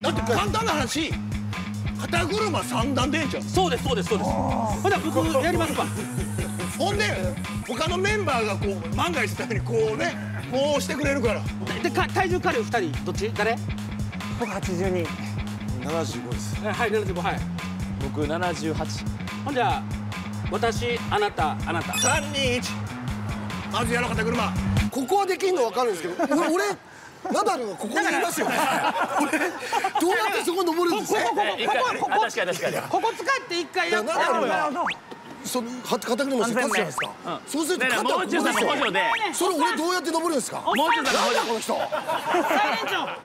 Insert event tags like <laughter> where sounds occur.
だって簡単な話。肩車三段でええんちゃうそうですそうですそうです。ほな僕やりますわ <laughs> ほんで他のメンバーがこう万が一のためにこうねこうしてくれるから。でか体重軽い二人どっち？誰？僕82 75です。はいはい75はい。僕78ほんじゃあ私あなたあなた。321まずやろう肩車。ここはできんの分かるんですけど俺俺ナダルはここにいますよ <laughs> こ登るんですかここここ。ここここ。確かに確かに。ここ使って一回やって。いやナダルはそのは肩車して立つじゃないですか、そうすると肩もう中さんの補助でそれ俺どうやって登るんですか？もう中さんの補助この人